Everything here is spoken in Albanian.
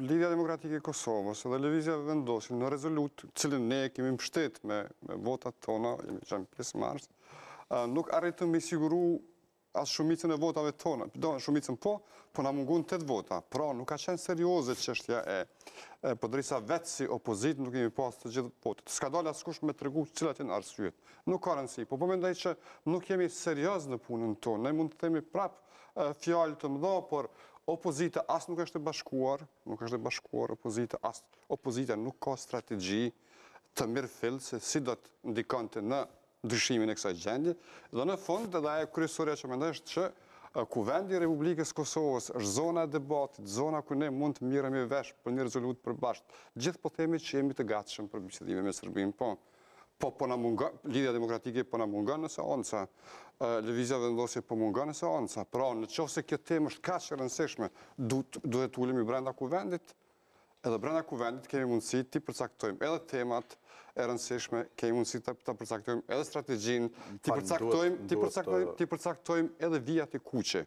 Lidhja Demokratike e Kosovës dhe Lëvizja Vetëvendosje një rezolutë, të cilën ne e kemi mbështet me votat tona, jemi qenë pjesëmarrës, nuk arritëm me siguru as shumicën e votave tona. Do, shumicën po, po na mungun 8 vota. Pra, nuk ka qenë serioze çështja e. Përderisa vetë si opozitë nuk i kemi pas të gjithë votat. S'ka dalë askush me tregu cilat janë arsyet. Nuk ka rëndësi, po po mendoj që nuk jemi seriozë në punën tonë. Ne mund të themi prapë fjalë të mëdha, por opozita as nuk është e bashkuar, nuk është e bashkuar opozita, as opozita nuk ka strategji të mirëfilltë se si do të ndikonte në ndryshimin e kësaj gjendje, dhe në fund edhe ajo kryesorja që mendoj është që Kuvendi i Republikës së Kosovës është zona e debatit, zona ku ne mund të mirremi vesh për një rezolutë të përbashkët. Gjithë po themi që jemi të gatshëm për bisedime me Serbinë, po. Po, po na mungon, Lidhja Demokratike po na mungon në seanca, Lëvizja Vetëvendosje po mungon në seanca, pra në qoftë se kjo temë është kaq e rëndësishme, duhet të ulemi brenda kuvendit, edhe brenda kuvendit kemi mundësi t'i përcaktojmë edhe temat e rëndësishme, kemi mundësi ta përcaktojmë edhe strategjinë, t'i përcaktojmë edhe vijat e kuqe.